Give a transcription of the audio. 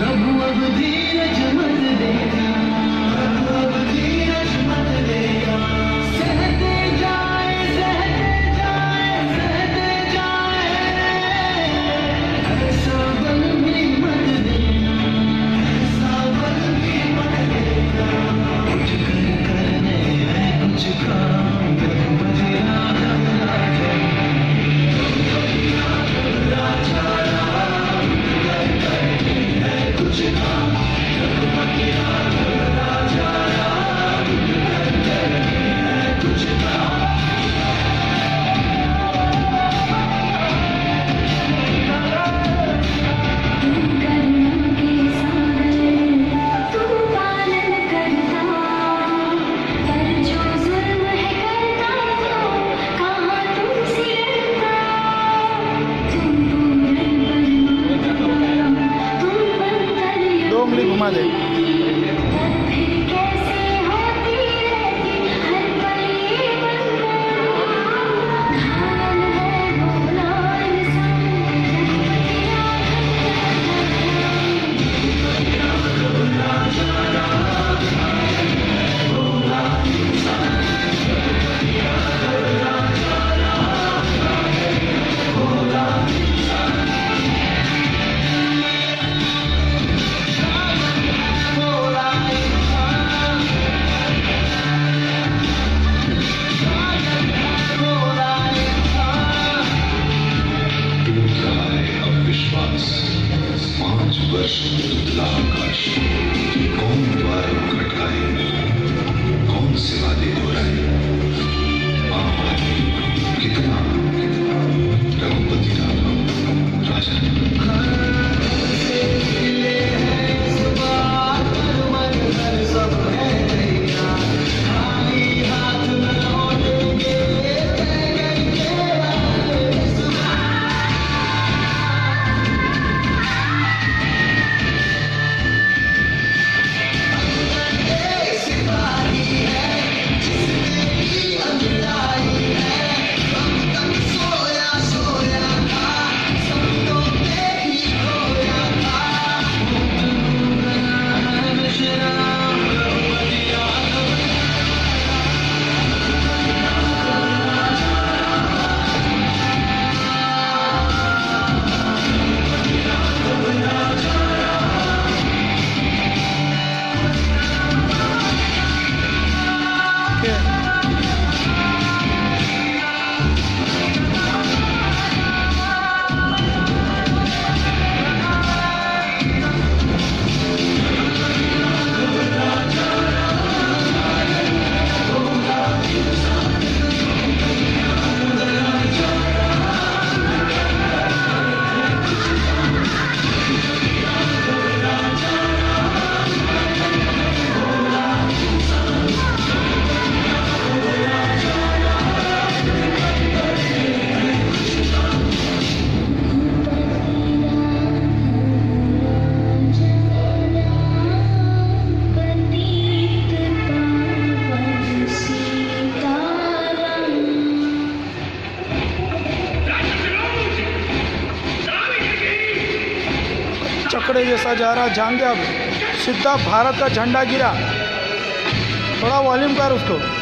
प्रभुव धीरजमनरे अधीरजमनरे Freedom! madre. आंकड़े जैसा जा रहा जान दे सीधा भारत का झंडा गिरा। थोड़ा वॉल्यूम कर उसको।